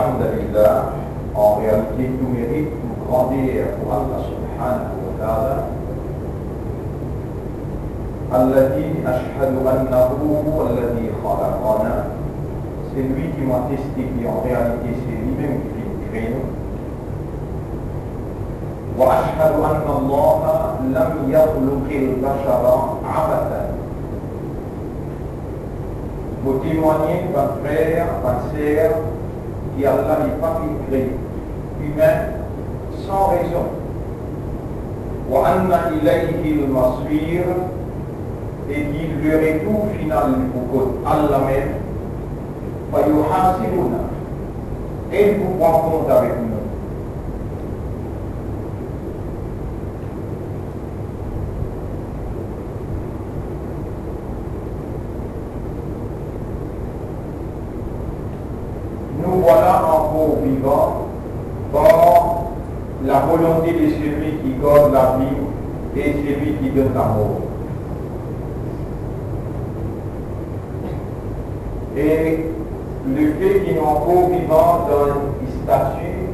Alhamdulillah, en réalité, tout mérite, tout grandeur pour Allah subhanahu wa ta'ala. الذي أشهد أنه هو الذي خلقنا c'est lui qui m'a testé qui en réalité c'est lui-même qui crée nous وأشهد أن الله لم يخلق البشر عبثا Vous témoignez, votre frère, votre sœur, ialah dipakai oleh dengan sorezon wa anna ilaihi al-masir et qu'il verrait tout finalement pour Allah même fa yuhasibuna et vous prendront avec nous et celui qui donne la mort. Et le fait qu'ils sont encore vivants dans une statut,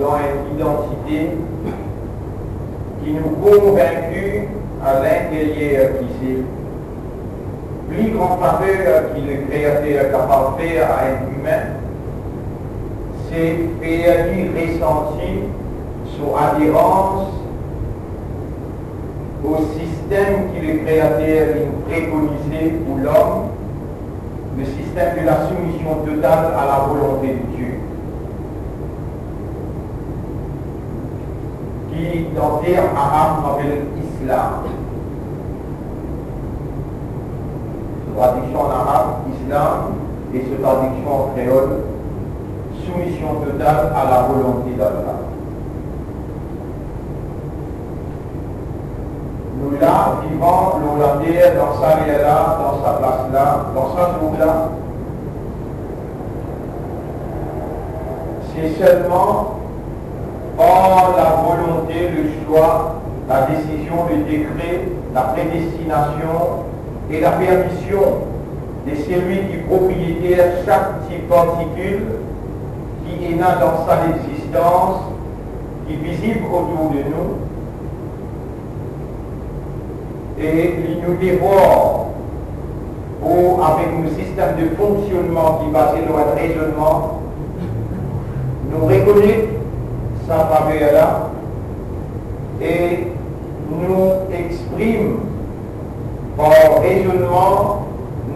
dans une identité qui nous convaincu à l'intérieur qui c'est plus grand faveur que le créateur est capable de faire à un humain, c'est faire lui ressentir son adhérence au système que le créateur a préconisé pour l'homme le système de la soumission totale à la volonté de Dieu. Qui, dans le terme arabe, s'appelle Islam. Traduction en arabe, Islam, et cette traduction en créole, soumission totale à la volonté d'Allah. nous là, vivant l'Hollandais dans sa là, dans sa place là, dans sa jour là, c'est seulement par la volonté, le choix, la décision, le décret, la prédestination et la permission de celui qui propriétaire chaque petite particule qui est là dans sa existence, qui est visible autour de nous, et nous devons, ou avec un système de fonctionnement qui va sur le raisonnement, nous reconnaître sa faveur là et nous exprime par raisonnement,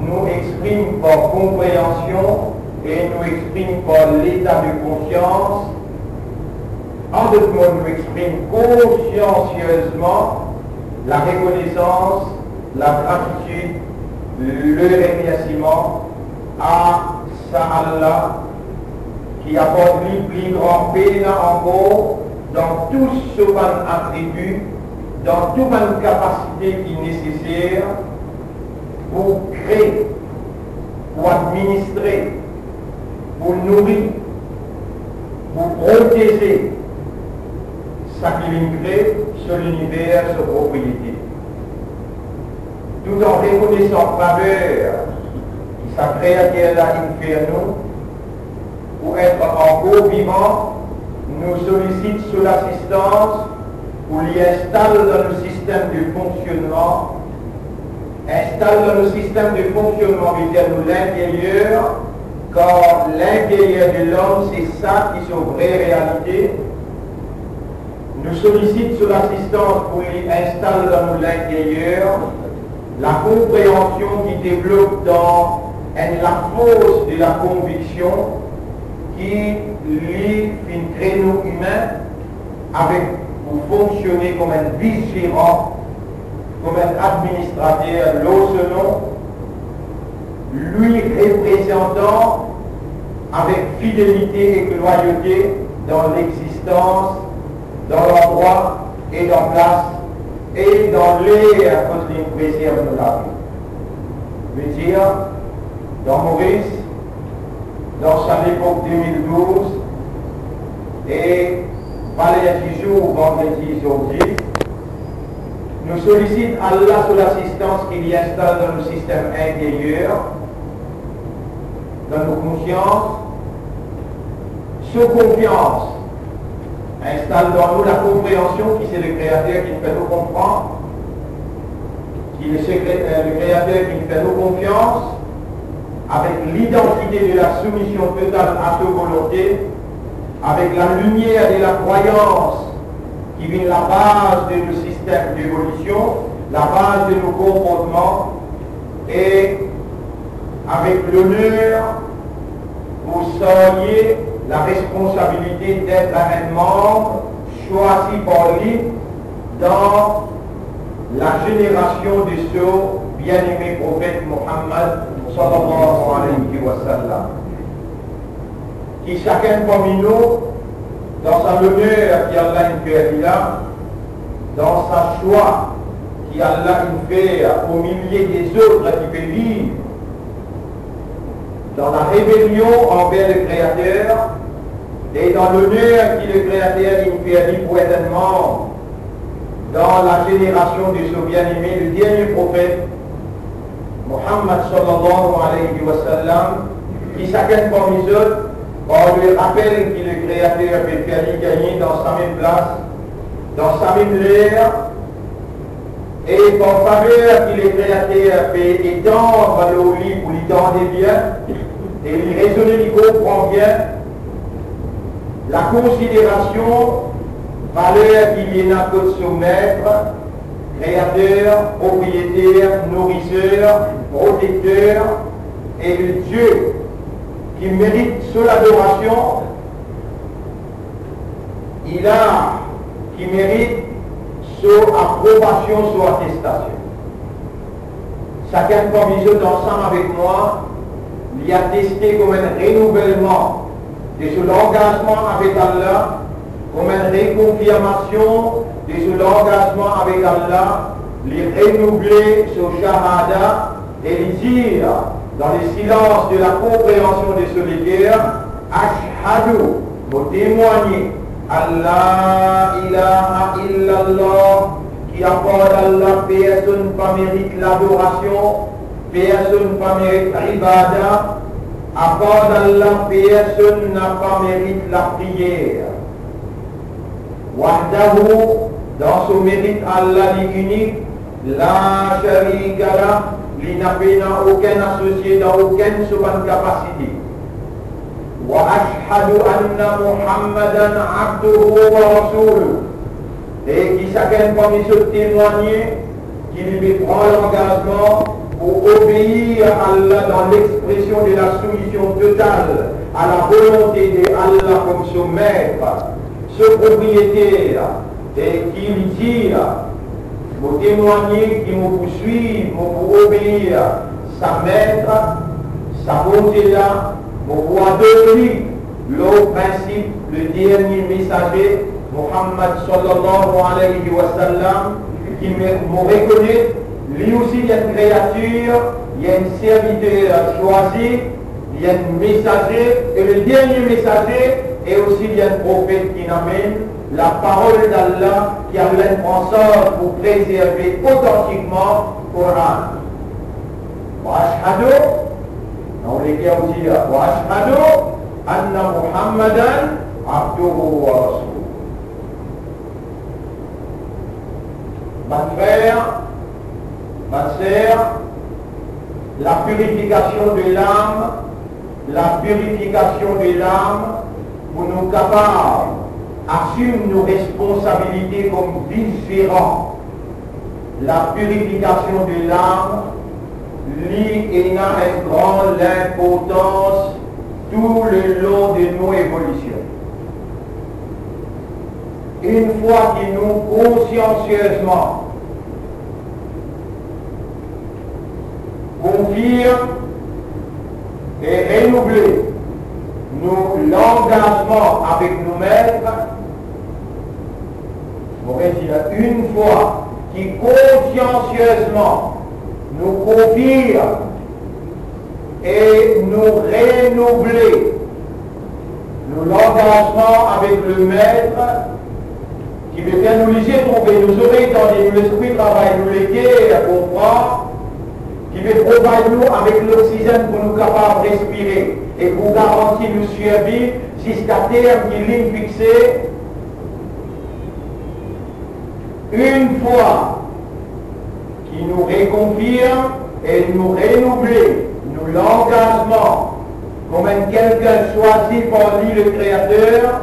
nous exprime par compréhension et nous exprime par l'état de conscience. En d'autres mots, nous exprime consciencieusement la reconnaissance, la gratitude, le remerciement à sa Allah qui apporte lui plus grand peine encore dans tout ce attribut, dans toute une capacité qui est pour créer, pour administrer, pour nourrir, pour protéger sa qui crée sur l'univers, sur propriété. Tout en reconnaissant faveur qui sa créateur a fait nous, pour être encore vivant, nous sollicite sur l'assistance pour l'y installe dans le système de fonctionnement, installe dans le système de fonctionnement de l'intérieur, car l'intérieur de l'homme, c'est ça qui sont vraies réalités, nous sollicite sur l'assistance pour installer dans l'intérieur la compréhension qui développe dans la force de la conviction qui lie une créneau humain avec pour fonctionner comme un vice-gérant, comme un administrateur, l'eau lui représentant avec fidélité et loyauté dans l'existence dans l'endroit et dans place et dans il préserve de la vie. Je veux dire, dans Maurice, dans sa époque 2012, et Valère jour, vendredi aujourd'hui, nous sollicite Allah sur l'assistance qu'il y installe dans le système intérieur, dans nos consciences, ce confiance installe dans nous la compréhension qui c'est le Créateur qui nous fait nous comprendre, qui est le Créateur qui nous fait nous confiance, avec l'identité de la soumission totale à toute volonté, avec la lumière de la croyance qui vient la base de nos systèmes d'évolution, la base de nos comportements, et avec l'honneur, vous seriez la responsabilité d'être un membre choisi par lui dans la génération de ce bien-aimé prophète Mohammed sallallahu alayhi wa sallam. Qui chacun parmi nous, dans sa lumière qui Allah fait là, dans sa choix qui Allah fait au milieu des autres qui fait vivre, dans la rébellion envers le Créateur et dans l'honneur qui le Créateur nous pour être dans la génération de ce bien-aimé, le dernier prophète, Muhammad sallallahu alayhi wa sallam, qui chacun parmi eux, on lui rappelle que le Créateur avait fait gagner dans sa même place, dans sa même l'air, et par faveur qu'il le Créateur fait étendre le lit pour lui tendre bien, et il comprend bien la considération, valeur qu'il y a son maître, créateur, propriétaire, nourrisseur, protecteur, et le Dieu qui mérite son adoration, il a, qui mérite son approbation, son attestation. Chacun parmi eux ensemble avec moi, il a testé comme un renouvellement de son engagement avec Allah, comme une réconfirmation de son engagement avec Allah, les renouveler son shahada et les dire dans le silence de la compréhension de ce léguer, Ashhadu, pour témoigner, Allah ilaha illallah, qui apporte Allah, personne pas mérite l'adoration, personne pas mérite l'ibada, à part d'Allah, personne n'a pas mérite la prière. Wahdahu, dans son mérite, Allah est unique, la sharika il n'a aucun associé dans aucune seconde capacité. Wa ashhadu anna Muhammadan abduhu wa rasuluh. Et qui chacun parmi se témoigner qu'il lui prend l'engagement pour obéir à Allah dans l'expression de la soumission totale à la volonté de Allah comme son maître, ce propriétaire, et qui lui dit, pour témoigner, qui me poursuit, pour obéir sa maître, sa volonté là, pour voir de lui le principe, le dernier messager, Muhammad sallallahu alayhi wa sallam, qui me reconnaît lui aussi, il y a une créature, il y a une serviteur choisi, il y a un messager, et le dernier messager est aussi il y a un prophète qui n'amène la parole d'Allah qui a en sorte pour préserver authentiquement le Coran. وأشهد on les dit aussi وأشهد أن محمدا عبده ورسوله. Ma frère, ma sœur, la purification de l'âme, la purification de l'âme pour nous capables assumer nos responsabilités comme différents. La purification de l'âme, lui, il a une grande importance tout le long de nos évolutions. Une fois que nous consciencieusement confirme et renouveler nous l'engagement avec nos maîtres, une fois qui consciencieusement nous confirme et nous renouveler l'engagement avec le maître qui veut bien nous laisser trouver nos oreilles dans l'esprit travail nous les à comprendre qui veut provide nous avec l'oxygène pour nous capables de respirer et pour garantir nous survie jusqu'à terme qui ligne fixée, une fois qui nous réconfirme et nous renouvelle nous l'engagement comme un quelqu'un choisi par lui le Créateur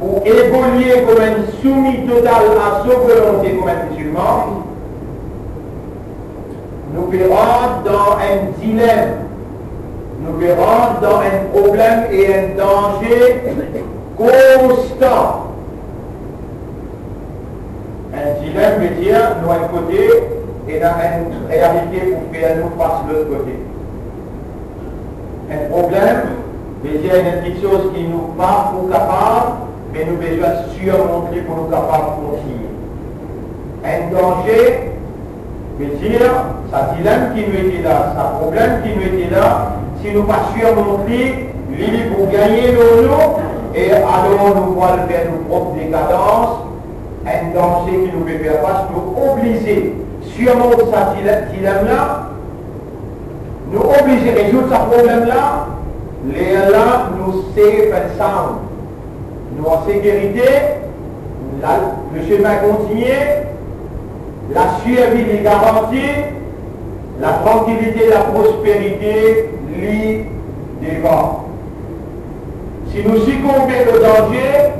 pour évoluer comme un soumis total à sa volonté comme un musulman, nous verrons dans un dilemme, nous verrons dans un problème et un danger constant. Un dilemme veut dire, nous un côté, et dans une réalité pour faire nous face l'autre côté. Un problème veut dire une petite chose qui nous pas pour capable, mais nous besoin surmonter pour nous capables de continuer. Un danger veut dire, ça dilemme qui nous était là, ça problème qui nous était là, si nous pas surmonter, lui pour gagner nos noms, et alors nous allons faire nos propres décadences, un danger qui nous fait faire face, nous obliger surmonter ce dilemme-là, nous obliger à résoudre ce problème-là, les là nous and sound. Nous en sécurité, le chemin continue, la survie est garantie, la tranquillité, la prospérité lit devant. Si nous succombons au danger,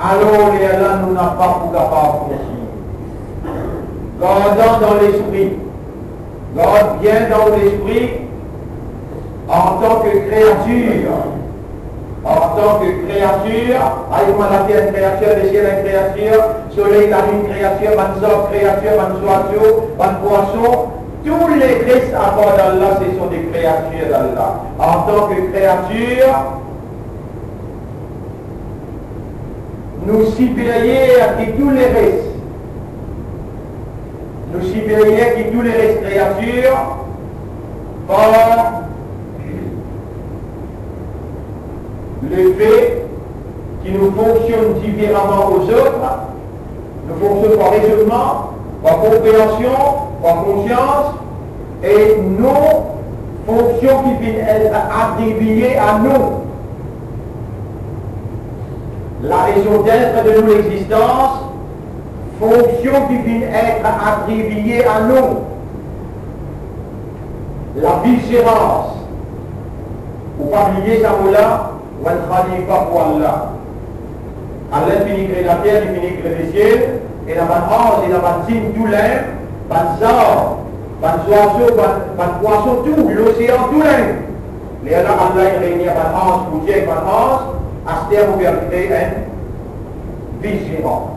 alors les là nous n'avons pas pour capable de dans l'esprit, garde bien dans l'esprit. En tant que créature en tant que créature, avec la terre créature, le ciel une créature, soleil, la lune créature, man zob créature, man oiseau, man poisson, tous les Christ à part d'Allah, ce sont des créatures d'Allah. En tant que créature, nous supérieurs qui tous les restes. Nous supérieurs qui tous les restes créatures par le fait qui nous fonctionne différemment aux autres, nous fonctionnons par raisonnement, par compréhension, par conscience, et nos fonctions qui viennent être attribuées à nous. La raison d'être de nos existences, fonctions qui viennent être attribuées à nous. La vigilance, ou pas oublier ça là wan khalifa pour Allah. Allah finit la terre, il finit les cieux, et la ban ange, et la ban djinn, tout l'air, ban zar, ban oiseau, ban poisson, tout, l'océan, tout l'air. Les Allah, Allah, il réunit ban ange, pour Dieu, ban ange, à ce terme, vous créer un vigilant.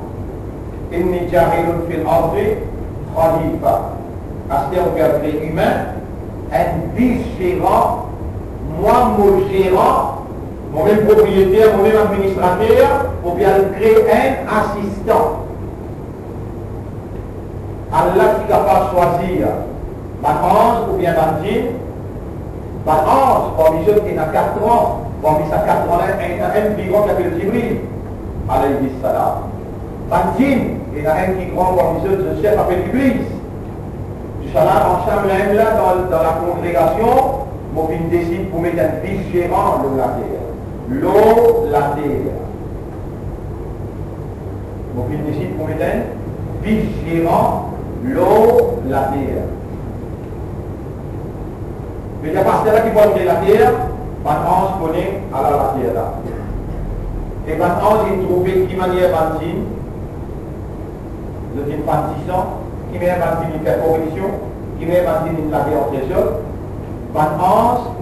Inni jahilun fil ardi khalifa. Vous créer humain, un vigilant, moi, mon gérant, mon même propriétaire, mon même administrateur, pour bien créer un assistant. Allah qui est capable de choisir ma ange ou bien. Ma ange, parmi ceux qui ont 4 ans, parmi ces 4 ans, un grand qui s'appelle Jibril, alayhi salam. Djinn, il y a un qui grand parmi ceux de chef appelle l'Église. Inch'Allah, en chambre là, dans, la congrégation, mon décide pour mettre un vigérant de la terre l'eau, la terre. Mon fils décide pour mettre vigilant l'eau, la terre. Mais y a pas cela qui voit la terre, on connaît à la, terre là. Et maintenant j'ai trouvé qui manière bantine, le type bantissant, qui met bantine une fait correction, qui met bantine une laver en trésor, maintenant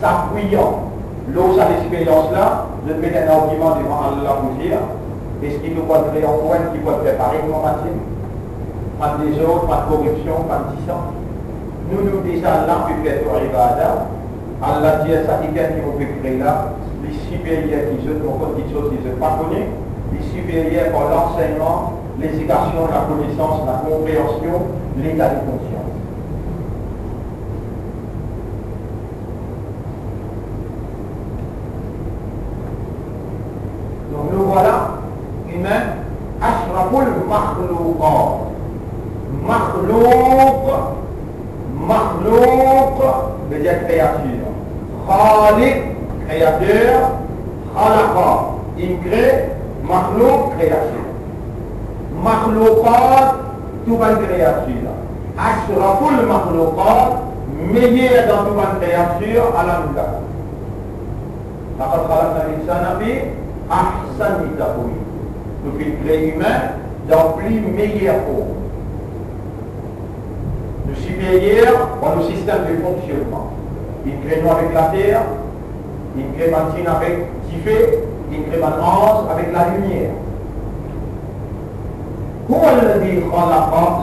s'appuyant L'eau, ça l'expérience-là, de mettre un argument devant Allah pour dire, est-ce qu'il nous doit créer en point qui doit préparer comment bâtir Pas des autres, pas de corruption, de distance. Nous nous disons Allah peut faire pour Allah. Allah dit ça, il qui nous peut créer là, les supérieurs qui sont dans des choses qu'ils ne pas connues, les supérieurs par l'enseignement, l'éducation, la connaissance, la compréhension, l'état de conscience. nous voilà humain ashraful makhlouqat makhluk makhluk veut dire créature khalik créateur, khalaqa, il crée, makhluk, création. Makhlukat, tout va créature. Ashraful makhlukat, meilleur dans toute la créature, Alamda. لقد خلقنا الإنسان في أحسن تقويم. Nous faisons créer humain dans plus meilleure forme. Le supérieur dans le système de fonctionnement. incrément avec la terre, incrémentine avec Tifé, incrémentance avec la lumière. Comment le dit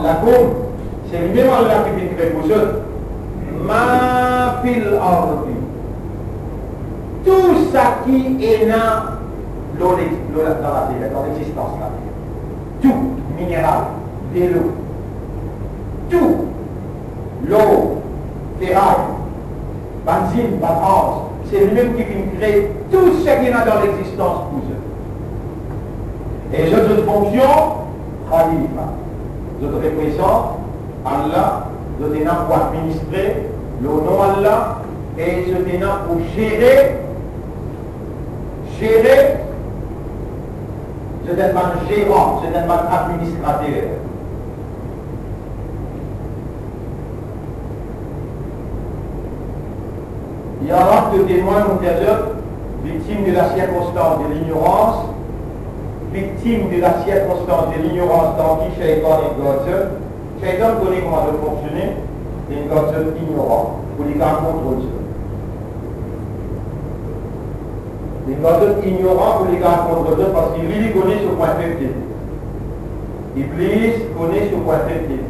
la com C'est lui-même Allah qui fait créer vous autres. Ma fil. Tout ça qui est là dans l'existence là. Tout, minéral, de l'eau. Tout, l'eau, terrain, benzine, batance, c'est lui-même qui crée tout ce qui est là dans l'existence pour eux. Et les autres fonctions, Khalifa. Je te représente Allah, je te pour administrer le nom Allah et je te pour gérer, gérer, je te gérant, je te administrateur. Il y aura que témoins, mon victimes de la circonstance de l'ignorance, victimes de la circonstance de l'ignorance dans qui Shaitan est Godson. Shaitan connaît comment de fonctionner, et Godson ignorant, pour les gars contrôle ça. Les Godson pour les gars contrôle parce qu'il lui connaît ce point faible. Iblis connaît ce point faible.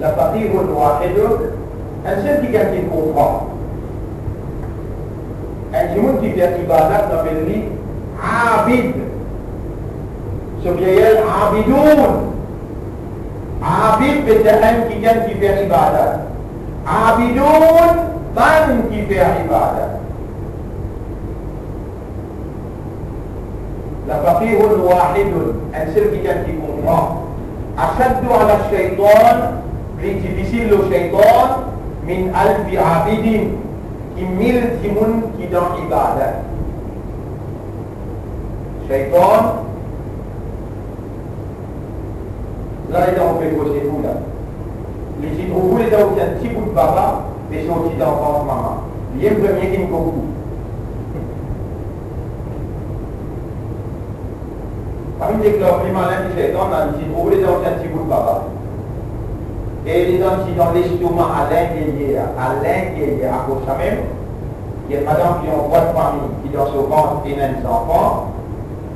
La partie au noir et l'autre, un seul qui gagne comprend. اللي منتج عبادتنا بالني عابد. سبيل عابدون. عابد بدأ أنت جنتي في عبادات عابدون بانتي في عبادات لفقيه واحد أنسلك جنتي الله أشد على الشيطان ريتي بيسيلو شيطان من ألف عابد qui timun qui dans ibadat. Syaitan Là, il a fait causer vous là. Les hydro-vous, les a aussi un petit bout de papa, et son petit enfant, maman. Il a le premier qui me beaucoup. Parmi les clubs, les malins du shaitan, les hydro-vous, les a aussi un petit bout de papa. Et les hommes qui dans l'estomac à l'intérieur, à l'intérieur, à cause de même, il y a madame qui ont de famille, qui ce ventre et des enfants,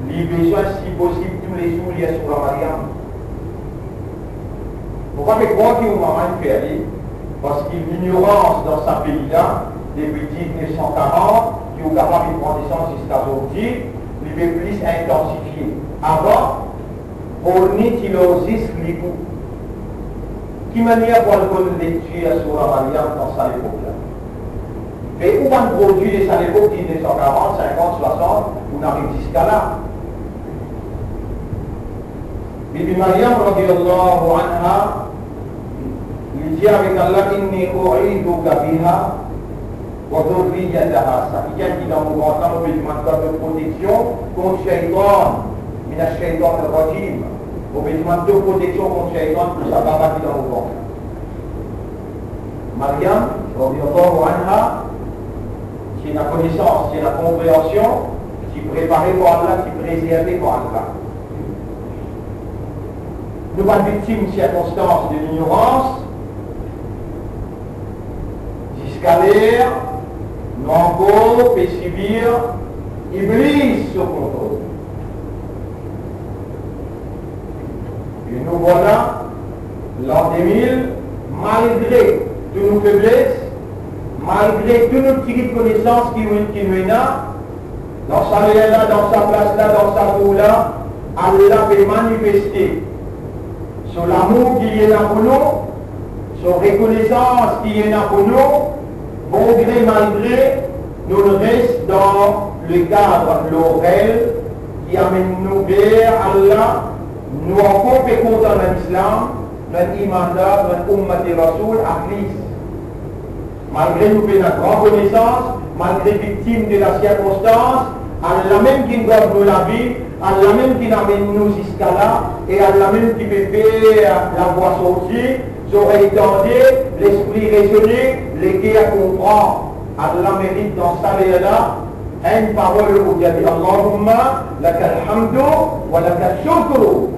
les besoins, si possible, tous les jours, il a sur la Mariam. Pourquoi croire qu'il y a maman faire Parce qu'il l'ignorance dans ce pays-là, depuis 1940, qui est capable de prendre des jusqu'à aujourd'hui, il veut plus intensifier. Avant, pour nitilosis, les coups manière pour le lecture sur la Mariam dans sa époque-là. Mais où on produit de sa époque 1940, 50, 60, on arrive jusqu'à là. Bibi Maryam radhiyallahu anha dit avec Allah inni wa dhurriyyataha ça il y a qui dans mon grand temps de protection contre shaitan min ar-rajim au besoin de protection contre Shaitan pour sa baba qui dans le ventre. Mariam, c'est la connaissance, c'est la compréhension qui préparait pour Allah, qui préservait pour Allah. Nous pas victimes circonstances de l'ignorance, jusqu'à l'air, encore, et subir, Iblis sur contrôle. Et nous voilà, l'an 2000, malgré toutes nos faiblesses, malgré toutes nos petites connaissances qui nous là, dans sa là, dans sa place là, dans sa peau là, Allah peut manifester sur l'amour qui est là pour nous, la reconnaissance qui est là pour nous, bon gré malgré, nous restons dans le cadre l'oreille qui amène nous vers Allah nous encore pécons dans l'islam, dans l'iman dans l'ummat de Rasoul, à Malgré nous, notre grande connaissance, malgré victime de la circonstance, Allah même qui donne nous la vie, Allah même qui amène nous jusqu'à là, et Allah même qui peut faire la voie sortie, j'aurais étendu, l'esprit raisonné, les guerres comprend. Allah mérite dans sa là une parole où il dit wa lakal shukru. Allahumma lakal hamdu wa lakal shukru.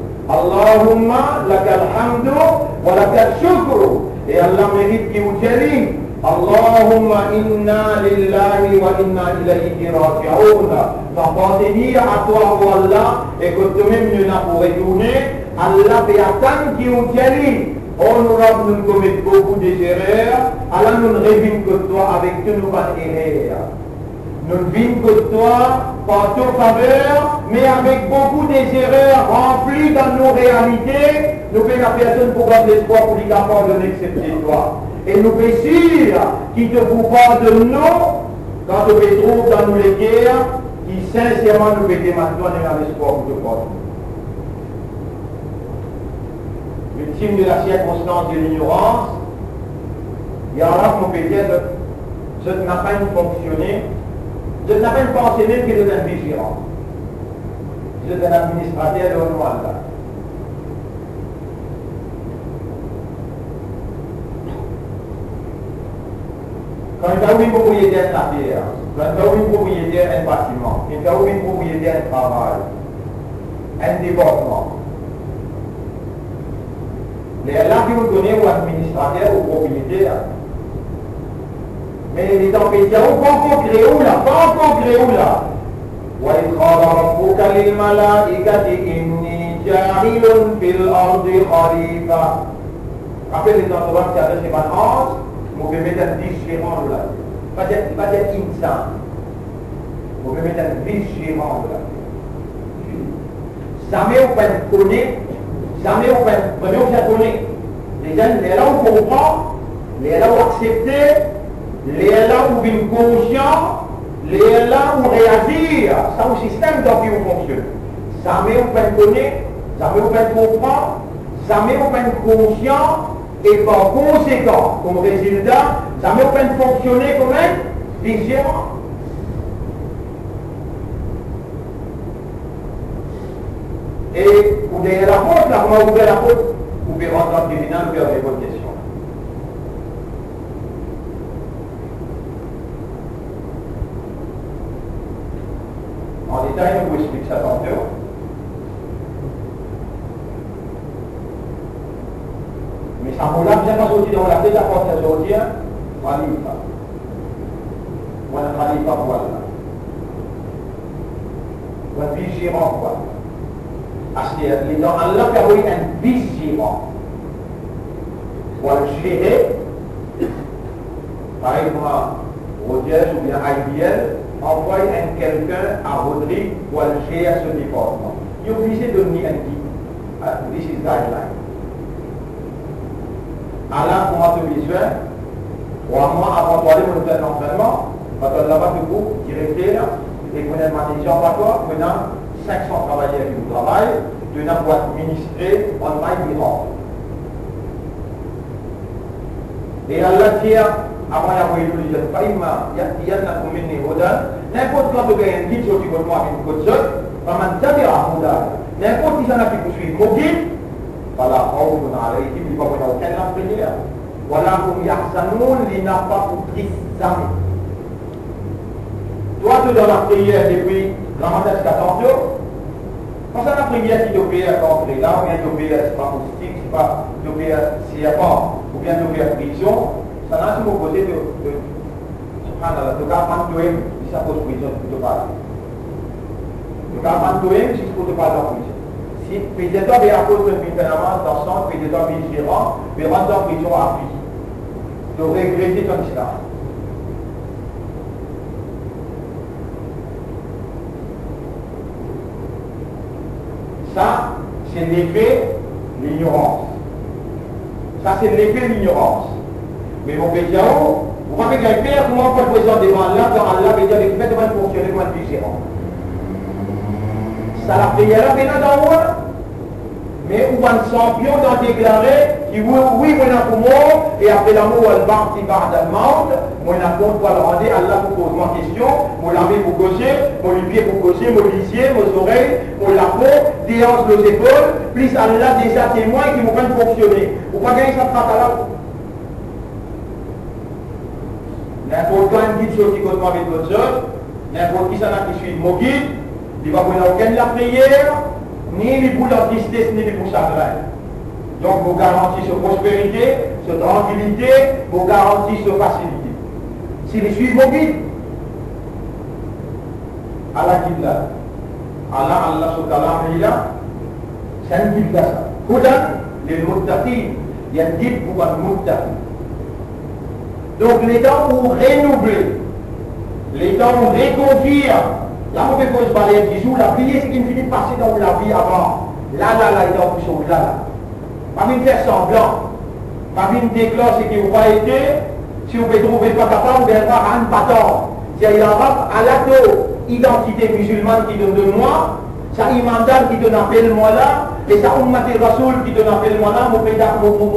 Et Allah mérite qui vous dit Allahumma inna lillahi wa inna ilayhi raji'un. T'appartenir à toi, oh Allah, et que toi-même nous n'as pour retourner, Allah fait attendre qui vous dit Honorable, nous commettons beaucoup d'erreurs. Allah nous révèle que toi avec tous nos erreurs. Nous ne vivons que toi par ton faveur, mais avec beaucoup d'erreurs remplies dans nos réalités. Nous faisons la personne pour avoir l'espoir pour lui pardonner excepté toi. Et nous faisons qui te vous de nous quand tu te trouves dans nos les qui sincèrement nous fait maintenant dans l'espoir pour te pardonner. L'ultime de la circonstance de l'ignorance, il y a là qu'on peut dire que ce n'a pas fonctionné, je n'ai pas pensé même que de. Je suis un administrateur de Rwanda. Quand tu as une propriété de la terre, quand tu as une propriété d'un bâtiment, quand tu as une propriété d'un travail, un département, là qui vous donnez aux administrateurs, aux propriétaires, من اللي توحيده كونكو كريولا كونكو كريولا وإذ قال ربك للملائكة إني جاعل في الأرض خليفة Rappelez les endroits qui avaient des balances, vous pouvez mettre un vigérant là. Pas être, pas être insane. Vous pouvez mettre un vigérant là. Jamais on peut connaître, jamais on peut, vraiment on connaît. Les gens, les gens comprennent, les gens acceptent, où vivent conscient, les là où réagir, ça un système dans qui vous fonctionne. Jamais vous pouvez connaître, jamais vous pouvez comprendre, jamais vous pouvez conscient, et par conséquent, comme résultat, jamais vous pouvez fonctionner comme un différent. Et vous avez la faute, là, vous ouvrez la faute Vous pouvez rentrer dans le tribunal, vous pouvez votre question. En détail, on vous explique ça tantôt. Mais ça m'a bien pas sorti dans la tête, la porte à sortir, Khalifa. Voilà Khalifa, voilà. Voilà vigilant, voilà. Parce que les gens, Allah a ou envoie un quelqu'un à Rodrigue pour aller gérer ce département. Il est obligé de donner un guide. Uh, this is guideline. Allah, comment tu besoin Vraiment, avant de aller faire un entraînement, quand on là-bas de vous, directeur, et vous avez ma décision par toi, vous 500 travailleurs qui travaillent, de pour administrer en maille durant. Et Allah Apa yang aku itu dia terima yang dia nak kumini huda. tu telah bergaya hijau di bermuah di kucuk. Paman jadi huda. Nepo di sana di kucuk mungkin. Pada kau pun ada itu di bawah kau kenal yang Walakum di linafa putih zami. Tuan tu dalam kiri dewi ramadhan sudah tunjuk. Masa nak pergi ke Jogja kau pergi lah, mungkin Jogja sebab musik, sebab Jogja siapa, mungkin Jogja bijak, ça n'a pas côté de, de de kapan tu es, bisa pose prison pour te parler. De kapan tu es, c'est te parler en prison. Si président est à cause d'un gouvernement dans son président vigérant, mais rentre en prison à vie. De regretter ton islam. Ça, c'est l'effet de l'ignorance. Ça, c'est l'effet de l'ignorance. Mais mon pédiatre, vous voyez qu'un père, comment peut présent devant Allah, quand Allah veut dire, mais faites devant fonctionner comme un vigérant. Ça la prière là, maintenant dans le Mais ou un champion d'en déclarer qui oui, oui, moi pour moi, et après l'amour, elle va qui monde, moi la compte pour le rendre, Allah vous pose ma question, moi la pour causer, moi les pieds pour causer, moi lisier, mes oreilles, moi la peau, des hanches, les épaules, plus Allah déjà témoin qui vont fonctionner. Vous pas gagner ça de là? N'importe quand une guide sur le avec votre soeur, n'importe qui s'en a qui suit mon guide, il va vous aucun la prière, ni pour la tristesse, ni pour chagrin. Donc, vous garantissez prospérité, ce tranquillité, vous garantissez facilité. Si vous suivez vos guides, Allah guide là. Allah, Allah, subhanahu wa c'est un guide là. Hudan, les muttaqin, il y a un guide pour un muttaqin. Donc, les temps où renouveler, les temps où réconfirme, Là, on peut se parler un petit jour, la prière, c'est qu'il finit passer dans la vie avant. Là, là, là, il en plus là, là. Pas de faire semblant. Pas de déclencher ce qui vous. Si vous ne trouvez pas capable, vous verrez un bâton. C'est un à l'acte identité musulmane qui donne de moi, imandal qui donne appel moi là, et ça ummaté rasoul qui donne appel moi là, mon pédard, mon mon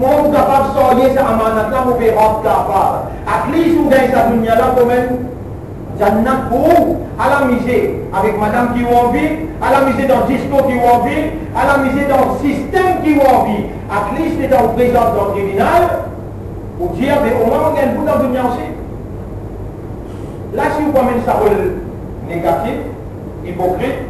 mon capable de sortir ça amanat mon pédard rendre capable. À qui vous gagnez sa là, quand même, Jannah pour à la misée avec madame qui ont envie, à la misée dans disco qui ont envie, à la misée dans système qui ont envie. Christ est dans le présent dans tribunal, pour dire, mais au moins on gagne beaucoup dans le dunya aussi. Là, si vous prenez ça négatif, hypocrite,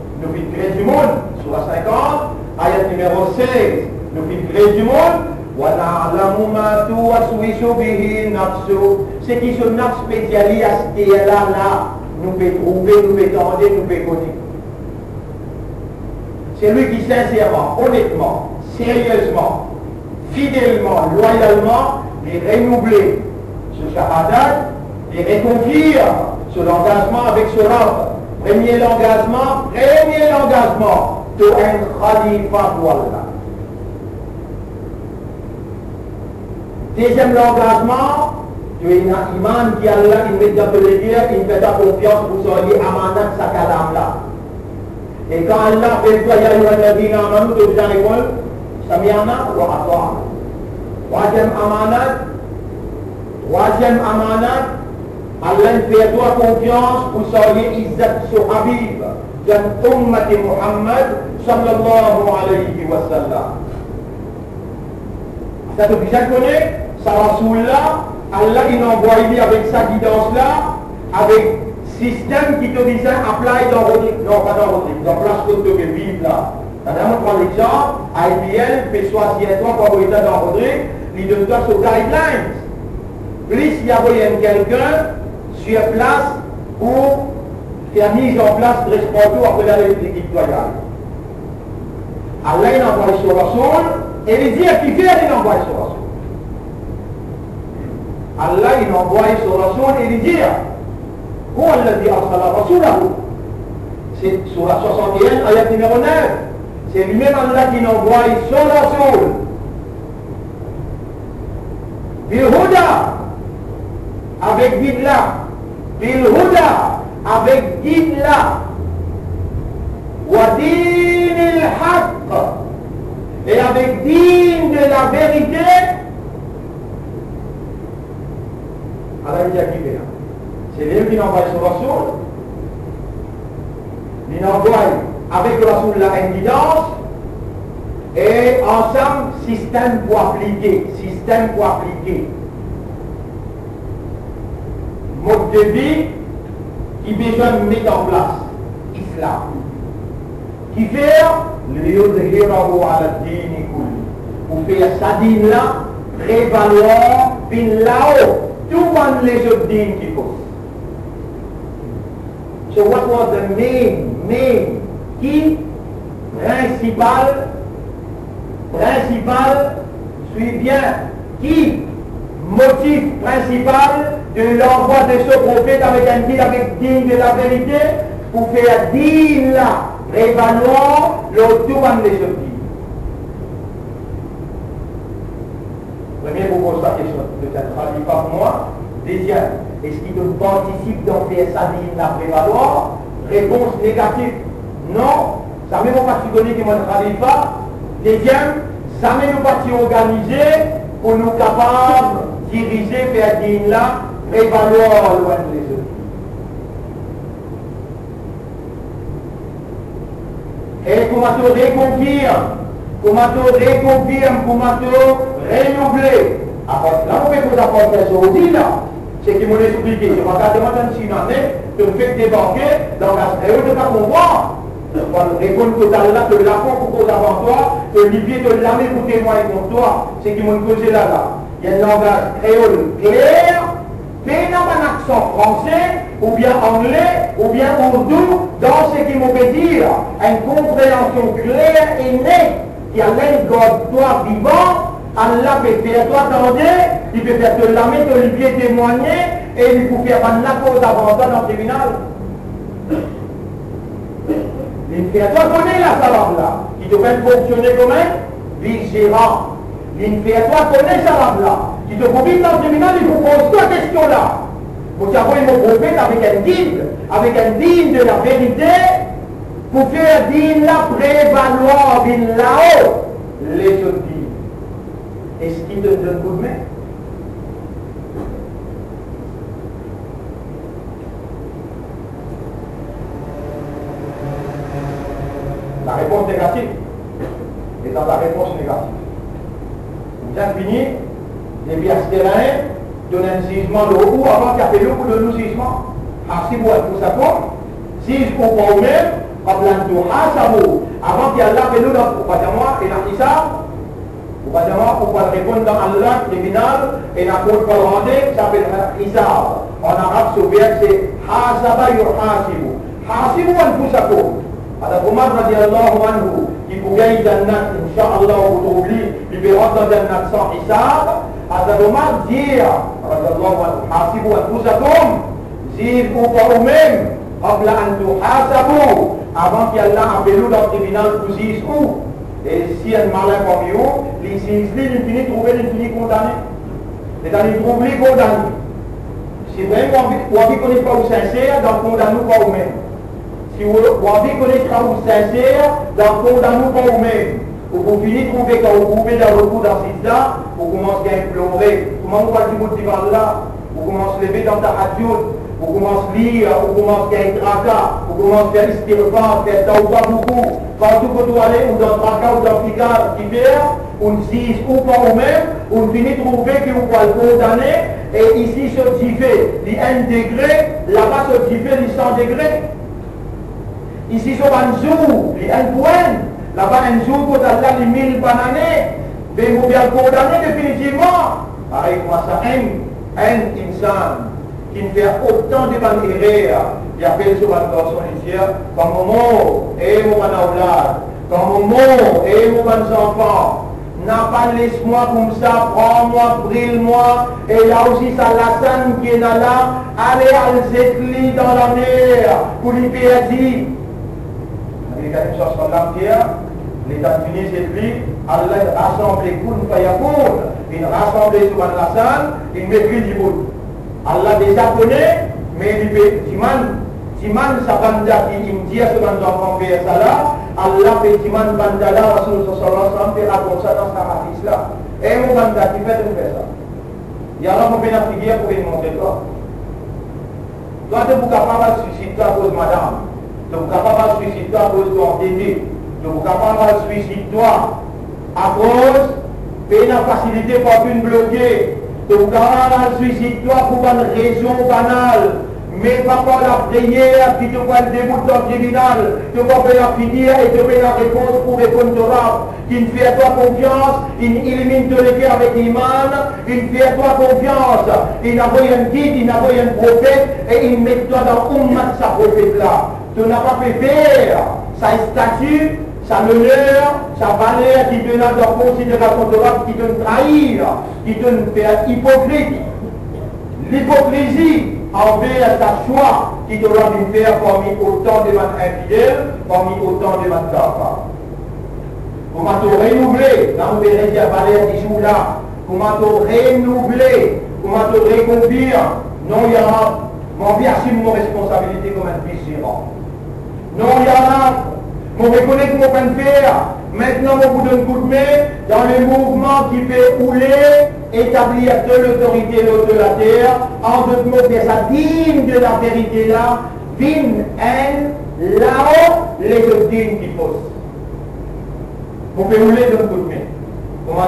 Nous fit du monde, sur la 50, ayat numéro 16, nous fit du monde, ce qui ce qui est là, là, nous peut trouver, nous peut tendre, nous peut connaître. C'est lui qui sincèrement, honnêtement, sérieusement, fidèlement, loyalement, les renouveler ce shahadat, les reconfirme sur l'engagement avec ce rab. Premier l'engagement, premier l'engagement de un khalifa Allah. Deuxième l'engagement, tu es un imam qui Allah, il met dans le dire, il fait ta confiance pour soyez amanat sa kalam là. Et quand Allah fait toi, ya yuhalladina amanu, tu viens à l'école, samiana wa atwa. Troisième amanat, troisième amanat, Allah fait toi confiance pour soyez izzat sur Habib, ummati Muhammad sallallahu alayhi wa sallam. Ça te bien connaît, ça Allah il envoie avec sa guidance-là, avec système qui te disait apply dans votre non pas dans votre dans place que tu veux vivre là. Maintenant, on prend l'exemple, IPL fait choisir toi pour avoir dans votre il toi sur guidelines. Plus il y a quelqu'un sur place pour faire mise en place responsable après la République éditoriale. Allah il envoie sur Rasoul, et les dire qui fait, il envoie sur Rasoul. Allah, il envoie sur Rasoul et il dit Où Allah dit Arsala Rasulahu? C'est sur la 61, ayat numéro 9. C'est lui-même Allah qui envoie sur Rasoul. Bil Huda, avec guide là. Bil Huda, avec guide là. Wadin il-Haqq et avec digne de la vérité, C'est lui qui envoie son Rasoul. Il envoie avec Rasoul la guidance et ensemble, système pour appliquer. Système pour appliquer Mode de vie qui besoin de mettre en place. Islam. Qui fait ليظهره على الدين كله وفي سدين لا prévaloir bin lao tout les autres dînes qui faut. So what was the main, main, key, principal principal, suis bien, qui motif principal de l'envoi de ce prophète avec un digne, avec digne de la vérité, pour faire là, révaloir l'autour de ce Premier, vous posez la question, peut-être pas pour moi. Deuxième, est-ce qu'il participe dans faire sa digne la prévaloir? Réponse négative. Non, ça ne m'a pas donner que moi ne pas. Deuxième, ça ne nous pas organisé pour nous capables de diriger vers digne là, prévaloir loin de les autres. Et comment tu réconfirme, comment tu réconfirme, comment tu renouveler. Alors, là, on peut vous apporter ça aussi, là. C'est qui m'ont expliqué. Je vais demander si une année, tu me fais débarquer dans la sphère de ta comprendre. On répond total là, que la pour cause avant toi, que Olivier de l'armée pour témoigner contre toi, c'est qui m'ont causé là, là. Il y a un langage créole clair, un accent français, ou bien anglais, ou bien ourdou, dans ce qui fait dire, une compréhension claire et nette qui a l'air de toi vivant, Allah peut faire toi attendez, il peut faire te l'armée, Olivier témoigner, et il peut faire la cause avant toi dans le tribunal. L'inférieur connaît la salam là, qui devrait fonctionner comme un vigilant. L'inférieur connaît la salam là, qui te profite dans le tribunal, il vous pose cette question-là. Vous savez, mon prophète avec un digne, avec un digne de la vérité, pour faire digne la prévaloir là-haut, les autres dignes. Est-ce qu'il te donne coup de main La réponse négative est dans la réponse négative. Vous fini, les biens terrain donnent un jugement de avant qu'il y ait le de nous jugement. Si vous êtes pour ça, si je comprends même, avant qu'il y ait là, nous dans le moi et dans vous pouvez moi pour répondre dans Allah, tribunal, et dans le Coran, ça s'appelle Isa. En arabe, ce verbe, c'est Hasaba yurhasibu. Hasibu anfusakum. Ada Umar radhiyallahu anhu qui pour gagner Jannat, Inch'Allah, oublie, il verra dans Jannat sans hisab. Dit, radhiyallahu anhu, hasibu anfusakum, zidku pa umim, qabla an tuhasabu, avant qu'Allah appelle dans le tribunal pour où Et si un malin comme vous, les sinistres, ils finissent trouver, ils finissent condamnés. Et dans les troubles, condamnés. Si vous ne connaissez pas vous sincère, donc condamnez pas vous-même. Si vous avez connaître vous sincère, dans condamnez pas vous-même. Vous finissez trouver quand vous trouvez dans le coup là, vous commencez à implorer. Comment vous parlez du là Vous commencez à lever dans ta radio, vous commencez à lire, vous commencez à être tracas, vous commencez à istirefa, faire ça ou pas beaucoup. Partout que vous allez, ou dans tracas ou dans qui fait, on dit ou pas vous-même, on finit trouver que vous pouvez condamner, et ici, fait, les 1 degré, là-bas, fait, les 100 degrés. Ici, sur un jour, a un point. Là-bas, un jour, quand Allah les mille bananes, mais vous bien condamner définitivement. Pareil, moi, ça, un, un insan. Qui fait autant de erreurs, il appelle sur un garçon ici, comme mon et mon manaoulad, comme mon et mon enfant, n'a pas laisse-moi comme ça, prends-moi, brille-moi, et là aussi ça la qui est là, allez à dans la mer, pour lui dire, Karim sallam dit, les États-Unis, c'est lui, Allah rassemble kun fayakoun, il rassemble sur un lasan, il maîtrise du bout. Allah déjà connaît, mais il fait timan, timan sabanda qui India sur un enfant fait ça là, Allah fait timan bandala Rasul sallallahu alaihi wasallam fait raconter ça dans sa hadith là. Et mon banda qui fait de faire ça. Il y a là mon bénéfice pour lui montrer toi. Toi, tu es capable capable de suicider à cause de l'entité. Donc, capable de suicider à cause de la facilité pour une bloquée. Donc, capable de suicider pour une raison banale. Mais pour la prière qui te voit le début de tribunal, tu vas la finir et tu fais la réponse pour répondre au Qui ne fait à toi confiance, il élimine de l'écart avec l'imam, il fait à toi confiance, il n'a rien dit, il n'a rien prophète, et il met toi dans de sa prophète là tu n'as pas fait faire sa statue, sa meneur, sa valeur qui donne en considération de qui donne trahir, qui donne faire hypocrite. L'hypocrisie envers sa choix qui doit faire parmi autant de man infidèles, parmi autant de man capables. Comment te renouveler, dans le la valeur du jour là, comment te renouveler, comment te réconfire, non, il y a, mon vie assume mon responsabilité comme un fils Non, il y a, on reconnaît que mon faire. Maintenant, vous de main dans le mouvement qui fait rouler, établir de l'autorité de la terre, en d'autres mots, faire ça digne de la vérité là, digne, elle, là-haut, les autres dignes qui posent. Vous pouvez coup de main. Comment?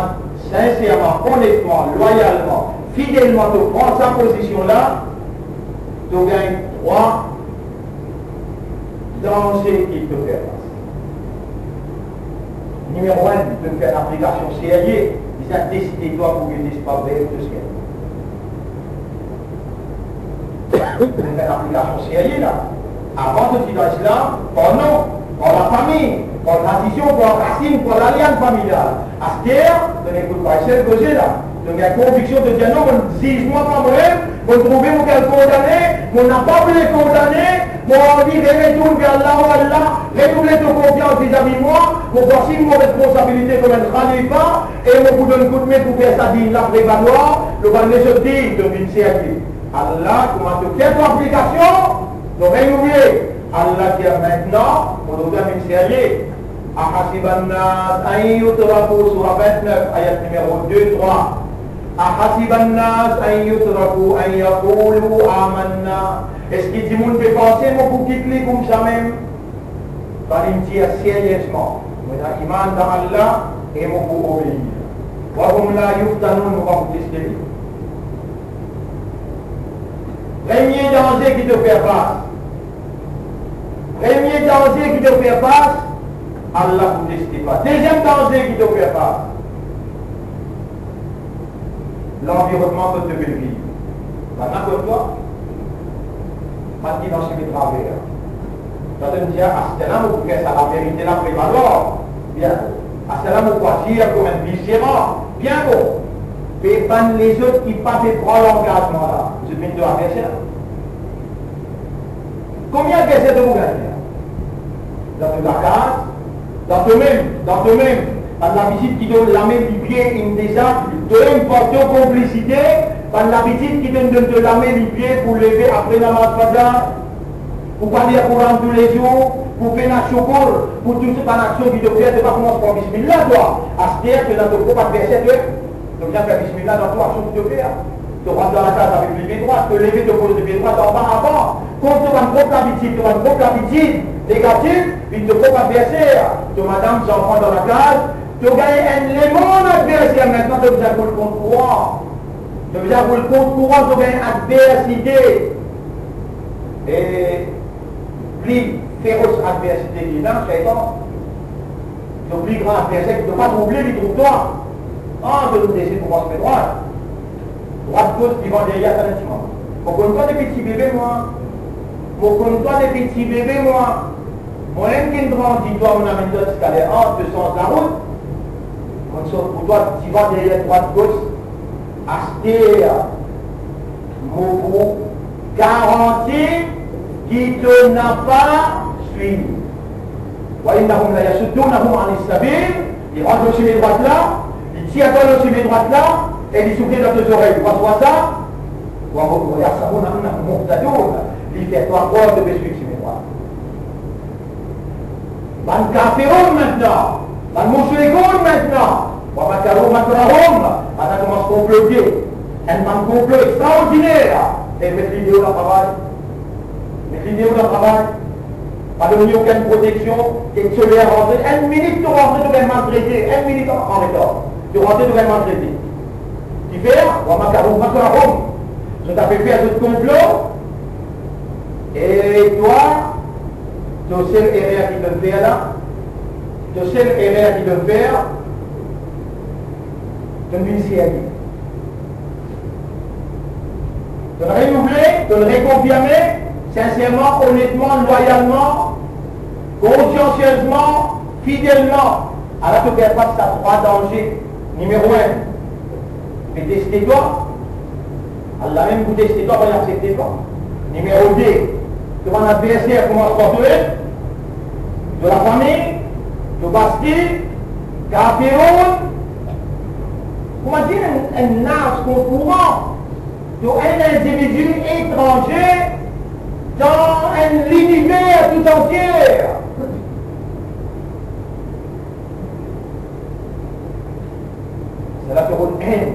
Sincèrement, honnêtement, loyalement, fidèlement, tu prends sa position là, tu gagnes trois dangers qui te fait Numéro un, tu peux faire l'application sérieuse. Il a décidé toi pour que vrai tout ce Tu peux faire l'application sérieuse là. Avant de dire l'islam, pendant, pour la famille, pour la tradition, pour la racine, pour l'alliance familiale. À ce terre, tu n'écoutes pas celle que j'ai là. Donc il y a conviction de dire non, on dis moi pas moi-même, on trouve mon condamné, on n'a pas voulu condamner, mon envie de retourner vers Allah ou Allah, renouveler ton confiance vis-à-vis de moi, pour voir si mon responsabilité comme un khalifa, et on vous donne un coup de main pour faire ça digne la prévaloir, le van se dit de ministère Allah, comment te faire ton application, de renouveler. Allah dit maintenant, on doit faire ministère أحسب الناس أن يتركوا سورة 29 آية numéro 2 3 أحسب الناس أن يتركوا أن يقولوا آمنا mon pour quitter comme ça même Fallait me dire sérieusement, mon iman dans Allah et mon pour obéir. وهم لا يفتنون وهم te fait face. Premier danger qui te fait face, Allah vous décide pas. Deuxième danger qui te fait face, l'environnement tu veux vivre. Maintenant que toi, mati dans ce travers. Ça te dit, à ce là vous ça, la vérité là prévaloir. Bien. À ce là vous choisir comme un viscéral. Bien bon. Et pas les autres qui pas fait prendre l'engagement là. Je viens de la Combien de vous gagnez Dans la case, dans toi-même, dans toi-même, par la visite qui donne la main du pied immédiat, de une complicité, par la visite qui donne de la main du pied pour lever après la fada, pour parler à Coran tous les jours, pour faire la chocour, pour toute cette action qui doit faire, pas commencer par Bismillah, toi. À ce que dans ton propre adversaire, tu viens faire Bismillah dans ton action que tu faire. Tu rentres dans la case avec le pied droit, tu lever, tu poses le pied droit en bas avant. Quand tu as une propre habitude, tu as une propre habitude négative, puis tu propre adversaire, tu madame, j'enfant dans la case, un élément adversaire maintenant, pour le compte courant. Pour le compte courant, gagnes adversité. Et plus féroce adversité est là, c'est le plus grand adversaire qui ne peut pas troubler, il trouve toi. Ah, tu nous décides pour c'est droite. Droite, gauche, devant, derrière, ça nettement. Mon compte des petits bébés, moi? Mon compte des petits bébés, moi? Moi-même qui grandit, toi, mon ami, tu escalier, en deux sens la route pour toi, tu vas derrière droite gauche, acheter mon pour garantie qui te n'a pas suivi. وإنهم لا يسدونهم عن السبيل ils rentrent sur les droites là, ils tirent sur les droites là, et ils soufflent dans tes oreilles. Vois soit ça, ويحسبون أنهم مهتدون ils fait toi croire de suivre sur les droites. Van kafirun maintenant, La moussouigoun maintenant, wa makarou makarahum, maintenant commence à comploter. Elle m'a comploté extraordinaire. Et mettez l'idée au travail. Mettez l'idée au travail. Pas de mieux aucune protection, qu'une seule rentrée. Une minute, tu rentres de même maltraité. Une minute en retard. Tu rentres de même maltraité. Tu fais, wa makarou makarahum. Je t'avais fait un autre complot. Et toi, tu sais le erreur qui te fait là tu sais l'erreur qui te faire de l'UCLI. De le renouveler, de le réconfirmer, sincèrement, honnêtement, loyalement, consciencieusement, fidèlement, alors que tu pas ça trois dangers. Numéro un, détester toi. Allah même vous tester toi, vous n'acceptez pas. Numéro deux, ton adversaire commence à tuer, de la famille, de Bastille, Kafirun, comment dire un, un un individu étranger dans l'univers tout entier. C'est la seconde haine,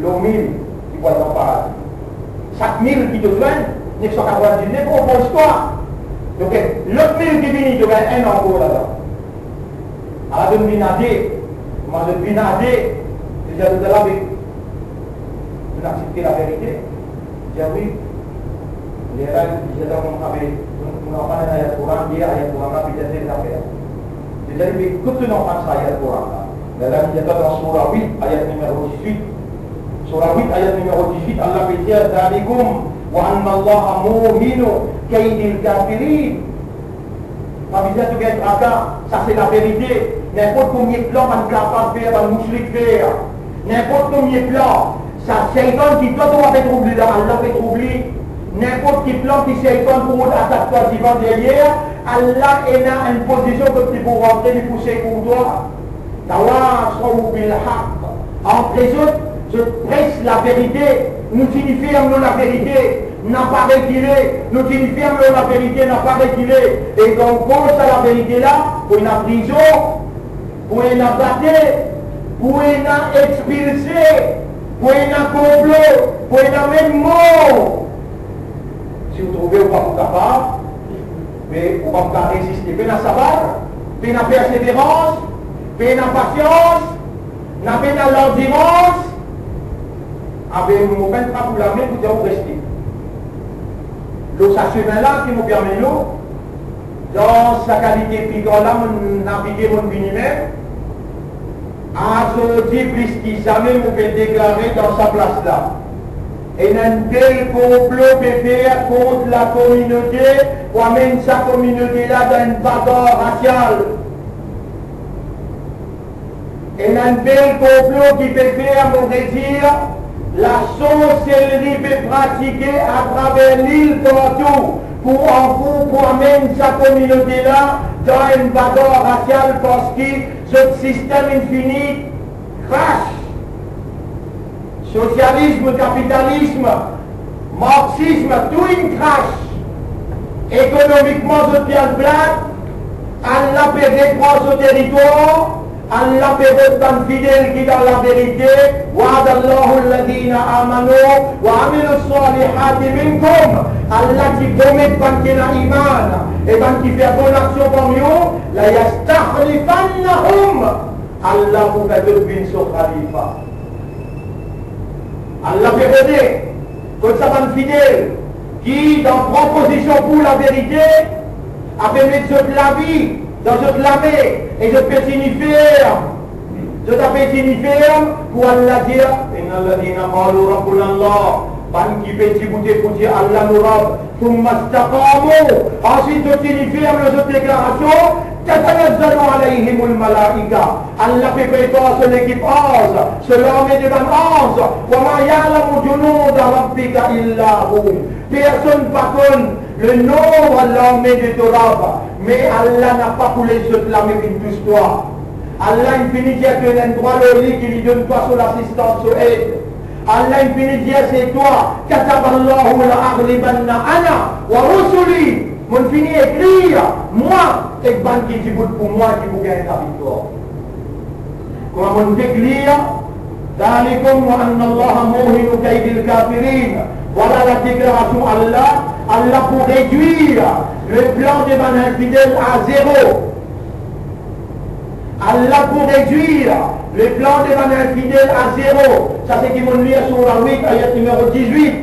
l'eau mille qui voit dans paradis. Chaque mille qui te de dire, propose toi. Donc, l'autre mille qui vient, tu as un encore là-dedans. Alors, de me nager, moi de me nager, je dis de la vie. Vous acceptez la vérité J'ai oui. Les règles, je dois m'en mengapakan ayat Quran, dia ayat Quran tapi dia tidak kaya. Jadi ikut tu nak ayat Quran. Dalam dalam surah Wid ayat numero 18. Surah Wid ayat numero 18 Allah berkata dalikum wa anna Allah mu'minu kaidil kafirin. Tapi dia tu kata ça c'est la vérité. N'importe combien de plans man capable faire, man mushrik faire. N'importe combien de plans. Ça c'est qui toi tu vas être oublié, Allah va être. N'importe qui plan qui s'étonne pour attaquer toi qui va derrière, Allah est dans une position que tu peux rentrer et pousser pour toi. Entre les autres, je presse la vérité, nous signifions la vérité, n'a pas reculé, nous signifions la vérité, n'a pas reculé. Et donc, cause à la vérité là, pour une prison, pour une abattre, pour une expulser, pour une complot, pour une même mort si vous trouvez ou pas capable, mais va pas résister. Puis la savoir, puis la persévérance, puis la patience, puis l'endurance, avec un moment pas pour la main pour rester. L'eau, ça chemin là qui nous permet l'eau, dans sa qualité là, on naviguer mon ce type plus qui jamais vous peut déclarer dans sa place là. Et un tel complot peut faire contre la communauté, ou amène sa communauté là dans une bagarre raciale. Et un tel complot qui peut faire, on dire, la sorcellerie peut pratiquer à travers l'île partout pour en compromettre sa communauté-là dans une bataille raciale parce que ce système infini crache. Socialisme, capitalisme, marxisme, tout une crache. Économiquement, ce bien plat, à l'apérer pour ce territoire, Allah bewet tan fidel dans la verite wa adallahu alladhina amanu wa amilu salihati minkum Allah qui promet quand il a iman et quand il fait bonne action pour nous, la yastakhlifannahum. Allah vous fait devenir son khalifa. Allah fait donner va fidèle qui, dans proposition pour la vérité, a fait mettre de la vie dans lamée et je peux signifier je t'appelle signifier pour Allah dire ban qui peut t'écouter pour dire Allah nous rab thumma istaqamu ensuite je signifie le déclaration تتنزل عليهم الملائكة Allah fait préparer son équipe 11 sur l'armée de Ban 11 وما يعلم جنود ربك إلا هو personne pas connaît le nombre de l'armée de Torah mais Allah n'a pas coulé cette l'armée une touche toi Allah infini dit que l'endroit le lit qui lui donne toi sur l'assistance sur aide Dit c'est toi كتب الله لأغلبن أنا ورسلي mon fini écrire, moi, c'est ban qui dit pour moi qui vous gagne la victoire. Comment mon déclare ذلكم وأن الله موهن كيد الكافرين voilà la déclaration Allah Allah pour réduire le plan des infidèles à zéro Allah pour réduire le plan des man infidèles à zéro ça c'est qui m'ont lu sur la 8 ayat numéro 18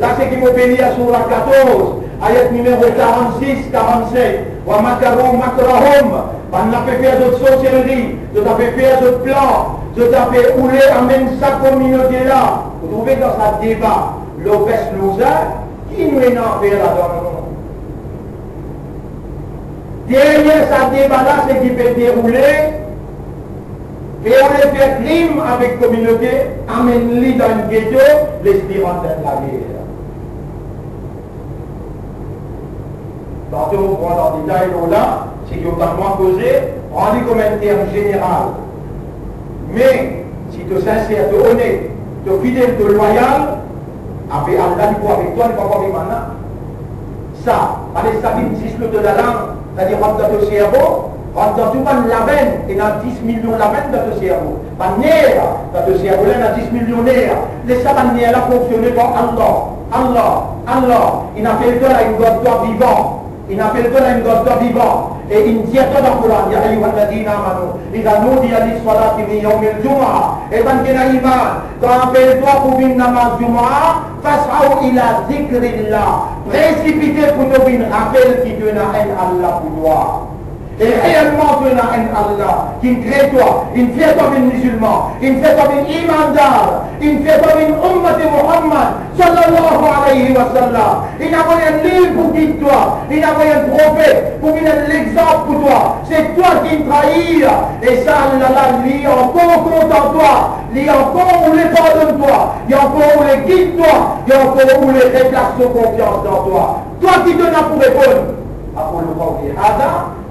là c'est qui m'ont béni sur la 14 ayat numéro 46, 47. Wa makaru makrahum. On a fait faire d'autres sorcelleries, de fait faire d'autres plans, de fait rouler en même sa communauté là. Vous trouvez dans ce débat, l'Opes Louza, qui nous est fait là-dedans derrière sa débarrasse qui peut dérouler, et on les fait crime avec communauté, amène-les dans le ghetto, l'espérance de la guerre. Dans on prend dans le détail là, c'est moins causé, rendu comme un terme général. Mais, si tu es sincère, tu es honnête, tu es fidèle, tu es loyal, avec Allah, il avec toi, il va avec maintenant. Ça, allez, ça vient 10 de la langue, c'est-à-dire rentre dans ton cerveau, rentre dans tout le la veine, et dans 10 millions la veine dans ton cerveau. Pas nerf, dans cerveau, là, dans 10 millions nerfs. Laisse ça, pas nerf, là, fonctionner comme Allah. Allah, Allah, il a fait le temps à une God vivant. Il God vivant. Et il dit à toi dans le Coran, Ya ayyuha alladhina amanu, idha nudiya lis-salati min yawm al-jum'ah, et ben kena iman, quand on fait le doigt pour venir namaz jum'ah, fas'aw ila dhikrillah, précipitez pour te venir rappel qui te n'a Allah pour toi. Et réellement, n'as un Allah qui crée toi, il fait comme un musulman, il fait comme un imandar, il fait comme une ummat de Muhammad, sallallahu alayhi wa sallam. Il a envoyé un livre pour guider toi, il a envoyé un prophète pour donner l'exemple pour toi. C'est toi qui trahis. Et ça, Allah, lui, encore content toi, lui, encore où les pardonne toi, il y a encore où les guide toi, il y a encore où les réplace confiance dans toi. Toi qui donnes pour répondre.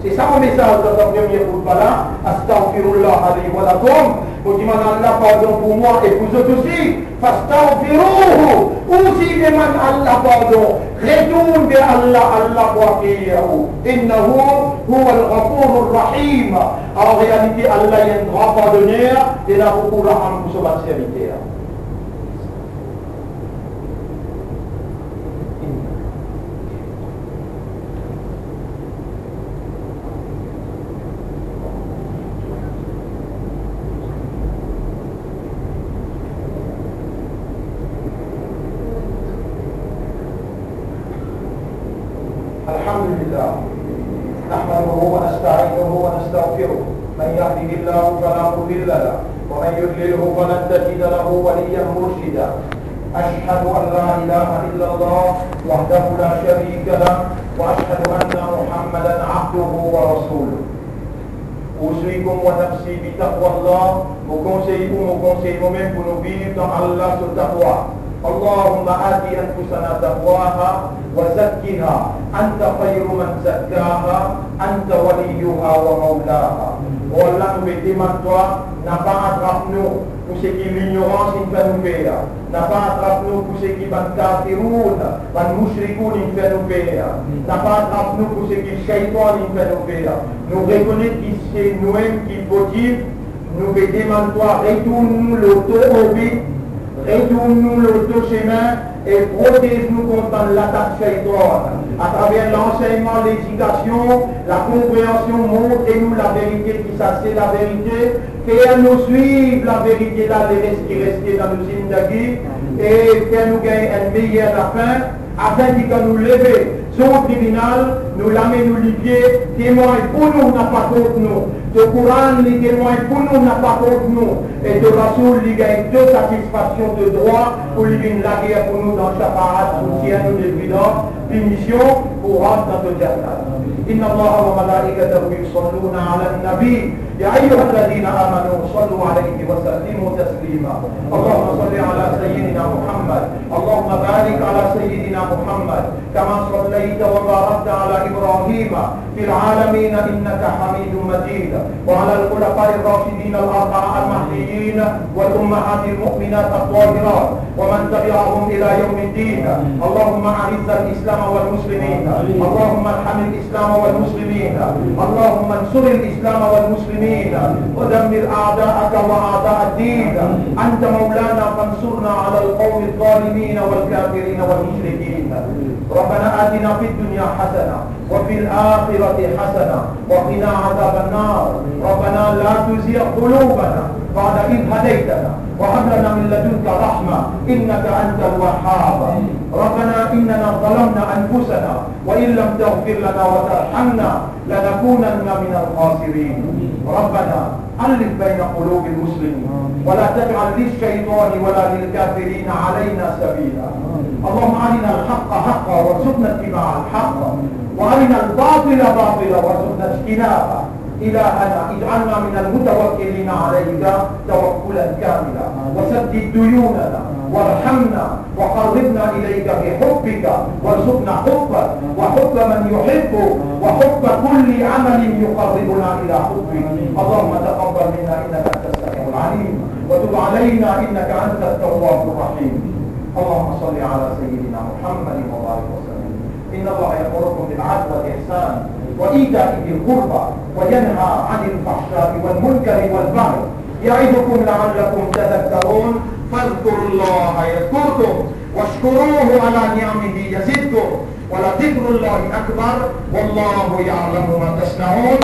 C'est ça mon message dans la première fois hein. là. Astaghfirullah alayhi wa lakum. Vous dites, Allah, pardon pour moi et pour vous aussi. Fastaghfiruhu. Ou si demande Allah pardon, retourne vers Allah, Allah wa Innahu huwa al-ghafur rahim En réalité, Allah est un grand pardonneur et là, beaucoup raham pour ce serviteur. Hein. وتي مومن بنوبي تعلق التقوى اللهم آت أنفسنا تقواها وزكها. أنت خير من زكاها. أنت وليها ومولاها. ولا نبتما توا نبا أطرفنو كشكي لنيوغانس إن كانوا بيا نبا أطرفنو كشكي من كافرون من مشركون إن كانوا بيا نبا أطرفنو الشيطان إن كانوا بيا نغيقوني كي nous en toi, retourne-nous l'auto-orbite, retourne-nous l'auto-chemin et protège-nous contre l'attaque shaitan. À travers l'enseignement, l'éducation, la compréhension, montrez-nous la vérité qui c'est la vérité. Fais-nous suivre la vérité là, les restes qui restent dans nos zindagi et fais-nous gagner un meilleur la fin afin qu'il nous lever sur le tribunal, nous l'amener nous les pieds, témoin pour nous, n'a pas contre nous. Le Coran, les témoins pour nous, n'a pas contre nous. Et de Rasoul, il gagne deux satisfactions de droit pour lui la guerre pour nous dans Shafaat, soutien nous des mission pour rentrer dans le Jannah. إن الله وملائكته يصلون على النبي يا أيها الذين آمنوا صلوا عليه وسلموا تسليما. اللهم صل على سيدنا محمد. اللهم بارك على سيدنا محمد. كما صليت وباركت على إبراهيم في العالمين إنك حميد مجيد. وعلى الخلفاء الراشدين الأربعة المهديين والأمهات المؤمنات الطاهرات. ومن تبعهم إلى يوم الدين. اللهم أعز الإسلام والمسلمين. اللهم ارحم الإسلام والمسلمين. اللهم انصر الإسلام والمسلمين. ودمر أعداءك وأعداء الدين. أنت مولانا فانصرنا على القوم الظالمين والكافرين والمشركين. ربنا آتنا في الدنيا حسنة وفي الآخرة حسنة وقنا عذاب النار. ربنا لا تزيغ قلوبنا بعد إذ هديتنا وهب لنا من لدنك رحمة إنك أنت الوهاب. ربنا إننا ظلمنا أنفسنا وإن لم تغفر لنا وترحمنا لنكونن من الخاسرين. ربنا ألف بين قلوب المسلمين ولا تجعل للشيطان ولا للكافرين علينا سبيلا. اللهم أرنا الحق حقا وارزقنا اتباع الحق وأرنا الباطل باطلا وارزقنا اجتنابه. إلهنا اجعلنا من المتوكلين عليك توكلا كاملا. وسدد ديوننا وارحمنا وقربنا إليك بحبك وارزقنا حبك وحب من يحبك وحب كل عمل يقربنا إلى حبك. اللهم تقبل منا إنك أنت السميع العليم وتب علينا إنك أنت التواب الرحيم. اللهم صل على سيدنا محمد وبارك وسلم إن الله يأمركم بالعدل والإحسان. وإيتاء ذي القربى وينهى عن الفحشاء والمنكر والبغي يعظكم لعلكم تذكرون فاذكروا الله يذكركم واشكروه على نعمه يزدكم ولذكر الله أكبر والله يعلم ما تصنعون